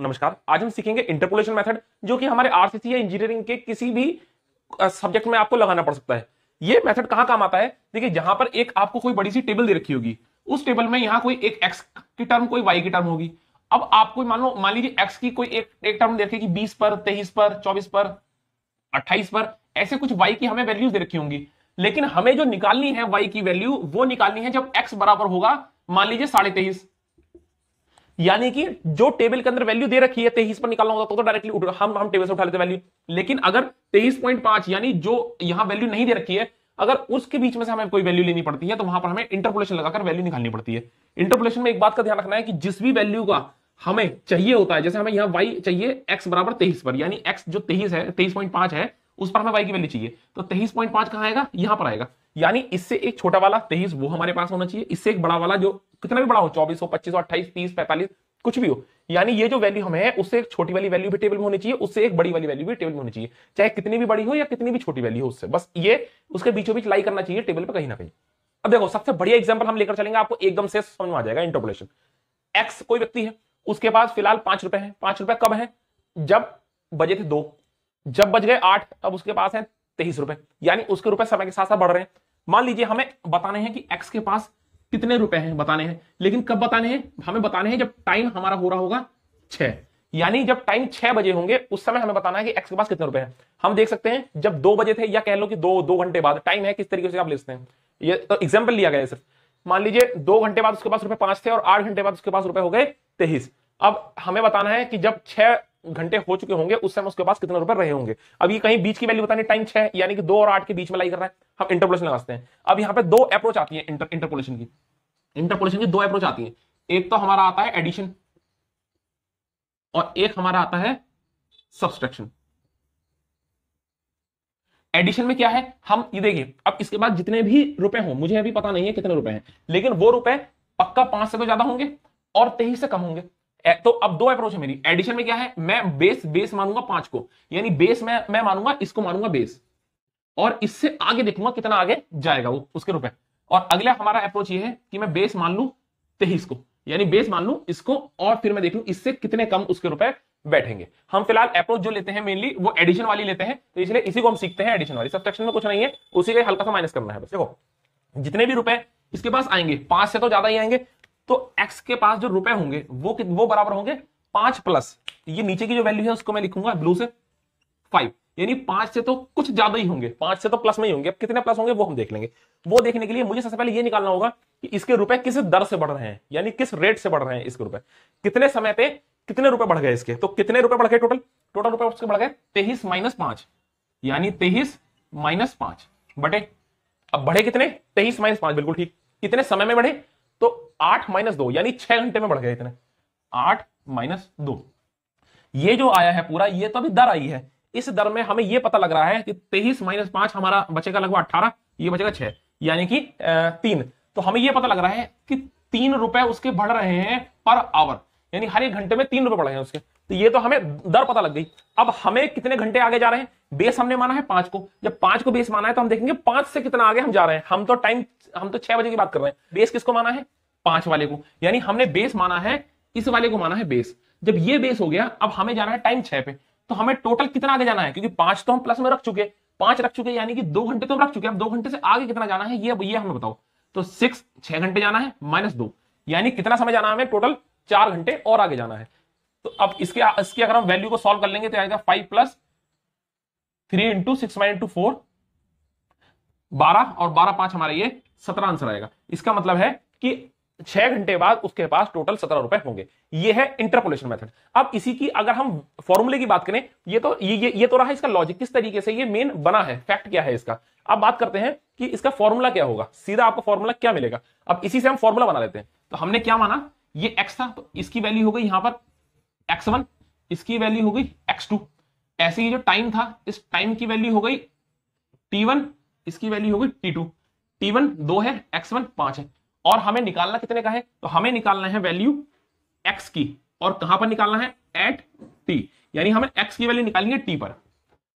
नमस्कार। आज हम सीखेंगे इंटरपोलेशन मेथड जो कि हमारे आरसीसी या इंजीनियरिंग के किसी भी सब्जेक्ट में आपको लगाना पड़ सकता है। ये मेथड कहाँ काम आता है? देखिए, जहाँ पर एक आपको कोई बड़ी सी टेबल दे रखी होगी, उस टेबल में यहाँ कोई एक एक्स की टर्म कोई वाई की टर्म होगी। अब आपको मान लो, मान लीजिए एक्स की कोई एक एक टर्म दे रखी बीस पर, तेईस पर, चौबीस पर, अट्ठाईस पर, ऐसे कुछ वाई की हमें वैल्यूज़ दे रखी होंगी। लेकिन हमें जो निकालनी है वाई की वैल्यू वो निकालनी है जब एक्स बराबर होगा, मान लीजिए साढ़े तेईस। यानी कि जो टेबल के अंदर वैल्यू दे रखी है तेईस पर निकालना होता तो, तो डायरेक्टली हम हम टेबल से उठा लेते वैल्यू लेकिन अगर तेईस पॉइंट पाँच यानी जो यहाँ वैल्यू नहीं दे रखी है अगर उसके बीच में से हमें कोई वैल्यू लेनी पड़ती है तो वहाँ पर हमें इंटरपोलेशन लगाकर वैल्यू निकालनी पड़ती है। इंटरपोलेशन में एक बात का ध्यान रखना है कि जिस भी वैल्यू का हमें चाहिए होता है जैसे हमें यहाँ वाई चाहिए एक्स बराबर तेईस पर यानी एक्स जो तेईस है तेईस पॉइंट पाँच है उस पर हमें वाई की वैल्यू चाहिए। तो तेईस पॉइंट पाँच कहाँ आएगा? यहाँ पर आएगा। यानी इससे एक छोटा वाला, तेईस, वो हमारे पास होना चाहिए। इससे एक बड़ा वाला जो कितना भी बड़ा हो, चौबीस हो, पच्चीस हो, अट्ठाईस, तीस, पैंतालीस, कुछ भी हो। यानी ये जो वैल्यू हमें है, उससे एक छोटी वाली वैल्यू भी टेबल में होनी चाहिए, उससे एक बड़ी वाली वैल्यू भी टेबल में होनी चाहिए। चाहे कितनी भी बड़ी हो या कितनी भी छोटी वैल्यू हो उससे। बस ये उसके बीचों बीच लाई करना चाहिए टेबल पर कहीं ना कहीं। अब देखो, सबसे बढ़िया एग्ज़ाम्पल हम लेकर चलेंगे, आपको एकदम से समझ में आ जाएगा इंटरपोलेशन एक्स कोई व्यक्ति है, उसके पास फ़िलहाल पाँच रुपए है। पाँच रुपए कब है? जब बजे थे दो। जब बज गए आठ, अब उसके पास है तेईस रुपए। यानी उसके रुपए समय के साथ साथ बढ़ रहे हैं। मान लीजिए हमें बताने हैं कि एक्स के पास कितने रुपए हैं, बताने हैं। लेकिन कब बताने हैं? हमें बताने हैं जब टाइम हमारा हो रहा होगा छह। यानी जब टाइम छह बजे होंगे, उस समय हमें बताना है कि एक्स के पास कितने रुपए हैं। हम देख सकते हैं जब दो बजे थे, या कह लो कि दो दो घंटे बाद टाइम है, किस तरीके से आप लिखते हैं। ये तो एग्ज़ाम्पल लिया गया है सिर्फ़। मान लीजिए दो घंटे बाद उसके पास रुपए पाँच थे और आठ घंटे बाद उसके पास रुपए हो गए तेईस। अब हमें बताना है कि जब छह घंटे हो चुके होंगे उस समय उसके पास कितने रुपए रहे होंगे? अब ये कहीं बीच की वैल्यू बतानी टाइम छह यानी कि दो और आठ के बीच में लाई कर रहा है। हम इंटरपोलेशन लगाते हैं। अब यहाँ पे दो अप्रोच आती है इंटर, इंटरपोलेशन की। इंटरपोलेशन की दो अप्रोच आती है। एक तो हमारा आता है एडिशन और एक हमारा आता है सब्सट्रैक्शन एडिशन में क्या है? हम ये देखिए अब इसके बाद जितने भी रुपए हो मुझे अभी पता नहीं है कितने रुपए हैं लेकिन वो रुपए पक्का पाँच से तो ज़्यादा होंगे और तेईस से कम होंगे। तो अब दो अप्रोच है मेरी। एडिशन में क्या है? मैं बेस बेस मानूँगा पाँच को। यानी बेस में, मैं मानूँगा, इसको मानूँगा बेस और इससे आगे देखूँगा कितना आगे जाएगा वो, उसके रुपए और अगला हमारा अप्रोच ये है कि मैं बेस मान लू तेईस को। यानी बेस मान लू इसको और फिर मैं देख लू इससे कितने कम उसके रुपए बैठेंगे। हम फ़िलहाल अप्रोच जो लेते हैं मेनली वो एडिशन वाली लेते हैं। तो इसलिए इसी को हम सीखते हैं एडिशन वाली। सब्सट्रैक्शन में कुछ नहीं है, उसी का हल्का सा माइनस करना है बस। देखो, जितने भी रुपए इसके पास आएँगे। पाँच से तो ज़्यादा ही आएँगे तो x के पास जो रुपए होंगे, वो वो बराबर होंगे पाँच प्लस ये नीचे की जो वैल्यू है, उसको मैं लिखूँगा ब्लू से फाइव यानी पाँच से तो कुछ ज़्यादा ही होंगे। पाँच से तो प्लस में ही होंगे। अब कितने प्लस होंगे, वो हम देख लेंगे। वो देखने के लिए मुझे सबसे पहले ये निकालना होगा कि इसके रुपए किस दर से बढ़ रहे हैं, यानी किस रेट से बढ़ रहे हैं इसके रुपए। कितने समय पे कितने रुपए बढ़ गए इसके? तो कितने रुपए बढ़ गए टोटल टोटल रुपए उसके बढ़ गए तेईस माइनस पाँच। यानी तेईस माइनस पाँच। बटे, अब बढ़े कितने? तेईस माइनस पाँच, बिल्कुल ठीक। कितने समय में बढ़े? तो आठ माइनस दो, यानी छह घंटे में बढ़ गए इतने। आठ माइनस दो। ये जो आया है पूरा, ये तो अभी दर आई है। इस दर में हमें ये पता लग रहा है कि तेईस माइनस पाँच हमारा बचेगा लगभग अट्ठारह, ये बचेगा छह, यानी कि तीन। तो हमें ये पता लग रहा है कि तीन रुपए उसके बढ़ रहे हैं पर आवर, यानी हर एक घंटे में तीन रुपए बढ़ रहे हैं उसके। तो ये तो हमें दर पता लग गई। अब हमें कितने घंटे आगे जा रहे हैं? बेस हमने माना है पाँच को। जब पाँच को बेस माना है तो हम देखेंगे पाँच से कितना आगे हम जा रहे हैं। हम तो टाइम, हम तो छह बजे की बात कर रहे हैं। बेस किसको माना है? पाँच वाले को। यानी हमने बेस माना है, इस वाले को माना है बेस। जब ये बेस हो गया, अब हमें जाना है टाइम छह पे। तो हमें टोटल कितना आगे जाना है? क्योंकि पाँच तो हम प्लस में रख चुके पाँच रख चुके यानी कि दो घंटे तो हम रख चुके अब दो घंटे से आगे कितना जाना है, ये ये हमें बताओ। तो सिक्स छह घंटे जाना है माइनस दो। यानी कितना समय जाना है हमें? टोटल चार घंटे और आगे जाना है। तो अब इसके, इसकी अगर हम वैल्यू को सॉल्व कर लेंगे तो आएगा five plus three into six minus into four बारह और बारह पाँच हमारा ये सत्रह आंसर आएगा। इसका मतलब है कि छह घंटे बाद उसके पास टोटल सत्रह रुपए होंगे। ये है इंटरपोलेशन मेथड अब इसी की अगर हम फॉर्मूले की बात करें ये तो ये ये, ये तो रहा है इसका लॉजिक किस तरीके से ये मेन बना है? फैक्ट क्या है इसका? अब बात करते हैं कि इसका फॉर्मूला क्या होगा। सीधा आपको फॉर्मूला क्या मिलेगा? अब इसी से हम फॉर्मूला बना लेते हैं। तो हमने क्या माना? ये एक्स था तो इसकी वैल्यू हो गई यहाँ पर एक्स वन इसकी वैल्यू हो गई एक्स टू ऐसे ही जो टाइम था, इस टाइम की वैल्यू हो गई टी वन इसकी वैल्यू हो गई टी टू टी वन दो है एक्स वन पाँच है। और हमें निकालना कितने का है? तो हमें निकालना है वैल्यू एक्स की। और कहाँ पर निकालना है? एट टी यानी हमें एक्स की वैल्यू निकालेंगे टी पर।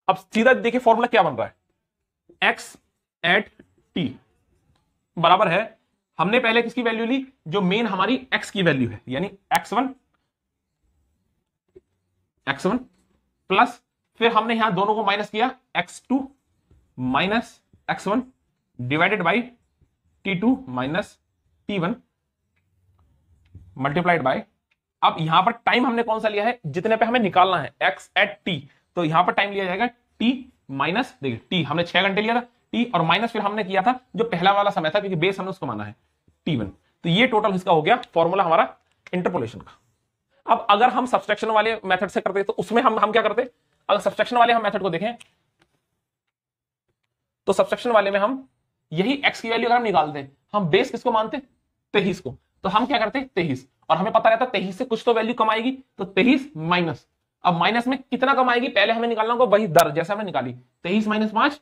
अब सीधा देखिए फॉर्मूला क्या बन रहा है। एक्स एट टी बराबर है। हमने पहले किसकी वैल्यू ली? जो मेन हमारी एक्स की वैल्यू है। यानी x one x one plus फिर हमने यहाँ दोनों को माइनस किया x two minus x one divided by t two minus t one multiplied by अब यहाँ पर टाइम हमने कौन सा लिया है? जितने पे हमें निकालना है एक्स एट टी तो यहाँ पर टाइम लिया जाएगा टी माइनस देखिए टी हमने छह घंटे लिया था टी और माइनस फिर हमने किया था, जो पहला वाला समय था, क्योंकि बेस हमने उसको माना है टी वन तो ये टोटल इसका हो गया फॉर्मूला हमारा इंटरपोलेशन का। अब अगर हम सब्सट्रैक्शन वाले मेथड से करते तो उसमें हम हम क्या करते? अगर सब्सट्रैक्शन वाले हम मेथड को देखें तो सब्सट्रैक्शन वाले में हम यही एक्स की वैल्यू अगर हम निकालते हम बेस किसको मानते तेईस को। तो हम क्या करते तेईस और हमें पता रहता तेईस से कुछ तो वैल्यू कमाएगी तो तेईस माइनस अब माइनस में कितना कमाएगी पहले हमें निकालना होगा वही दर जैसे हमने निकाली। तेईस माइनस पाँच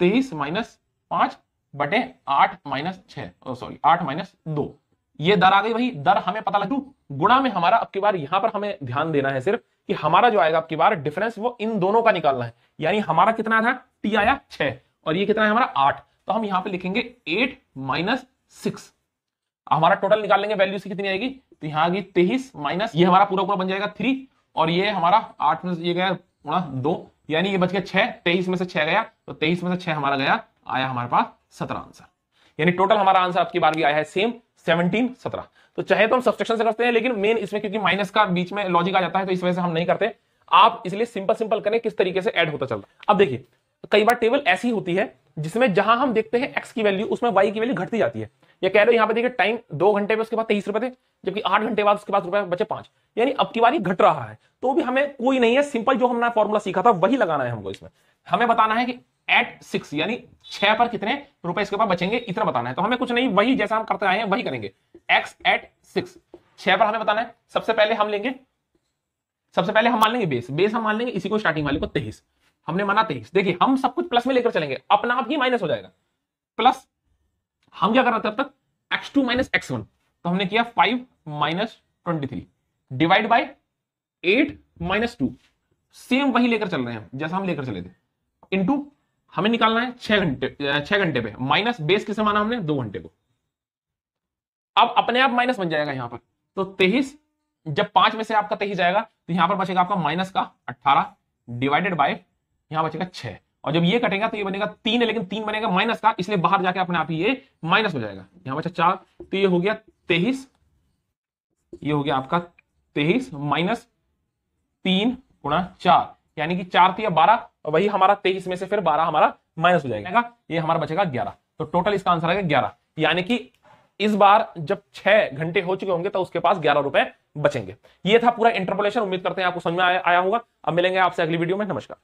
तेईस माइनस पाँच बटे आठ माइनस छह सॉरी आठ माइनस दो। ये दर आ गई वही। दर हमें पता लग, गुणा में हमारा, अब की बार यहाँ पर हमें ध्यान देना है सिर्फ़। कि हमारा जो आएगा आपकी बार डिफरेंस वो इन दोनों का निकालना है। यानी हमारा कितना था? टी आया छह। और ये कितना है हमारा? आठ। तो हम यहाँ पे लिखेंगे एट माइनस सिक्स हमारा टोटल निकाल लेंगे वैल्यू से कितनी आएगी? तो यहाँ आ गई तेईस माइनस ये हमारा पूरा पूरा बन जाएगा थ्री और ये हमारा आठ में ये गया गुणा दो। यानी ये बच गया छह। तेईस में से छह गया तो तेईस में से छह हमारा गया, आया हमारे पास सत्रह आंसर। यानी टोटल हमारा आंसर आपकी बार भी आया है सेम सेवनटीन सत्रह तो चाहे तो हम सब्सट्रैक्शन से करते हैं, लेकिन मेन इसमें क्योंकि माइनस का बीच में लॉजिक आ जाता है तो इस वजह से हम नहीं करते। आप इसलिए सिंपल सिंपल करें, किस तरीके से ऐड होता चलता अब देखिए, कई बार टेबल ऐसी होती है, जिसमें जहाँ हम देखते हैं एक्स की वैल्यू उसमें वाई की वैल्यू घटती जाती है। ये कह रहे हो, यहाँ पे देखिए टाइम दो घंटे में उसके बाद तेईस रुपए थे, जबकि आठ घंटे बाद उसके बाद रुपए बचे पाँच। यानी अब की बारी घट रहा है। तो भी हमें कोई नहीं है सिंपल जो हमने फॉर्मूला सीखा था, वही लगाना है हमको इसमें। हमें बताना है कि एट सिक्स यानी छह पर कितने रुपए इसके बाद बचेंगे, इतना बताना है। तो हमें कुछ नहीं, वही जैसा हम करते आए हैं, वही करेंगे। एक्स एट सिक्स छह पर हमें बताना है। सबसे पहले हम लेंगे, सबसे पहले हम मान लेंगे बेस बेस हम मान लेंगे इसी को स्टार्टिंग वाले को तेईस। हमने माना तेईस। देखिए, हम सब कुछ प्लस में लेकर चलेंगे। अपना आप ही माइनस हो जाएगा। प्लस हम क्या कर रहे थे अब तक? X two minus x one तो हमने किया five minus twenty three divide by eight minus two same वही लेकर चल रहे हैं, जैसा हम लेकर चले थे। इंटू हमें निकालना है छह घंटे छह घंटे पे। माइनस बेस किसे माना हमने? दो घंटे को। अब अपने आप माइनस बन जाएगा यहाँ पर। तो तेईस, जब पाँच में से आपका तेईस जाएगा तो यहाँ पर बचेगा आपका माइनस का अट्ठारह डिवाइडेड बाय यहाँ बचेगा छह। और जब ये कटेगा तो ये बनेगा तीन है लेकिन तीन बनेगा माइनस का, इसलिए बाहर जाके अपने आप ही ये माइनस हो जाएगा। यहाँ बचा चार तो ये हो गया तेईस। ये हो गया आपका तेईस माइनस तीन गुणा चार, यानी कि चार थी बारह और वही हमारा तेईस में से फिर बारह हमारा माइनस हो जाएगा। ये हमारा बचेगा ग्यारह। तो टोटल इसका आंसर आएगा ग्यारह। यानी कि इस बार जब छह घंटे हो चुके होंगे तो उसके पास ग्यारह रुपए बचेंगे। ये था पूरा इंटरपोलेशन उम्मीद करते हैं आपको समझ में आया, आया होगा। अब मिलेंगे आपसे अगली वीडियो में। नमस्कार।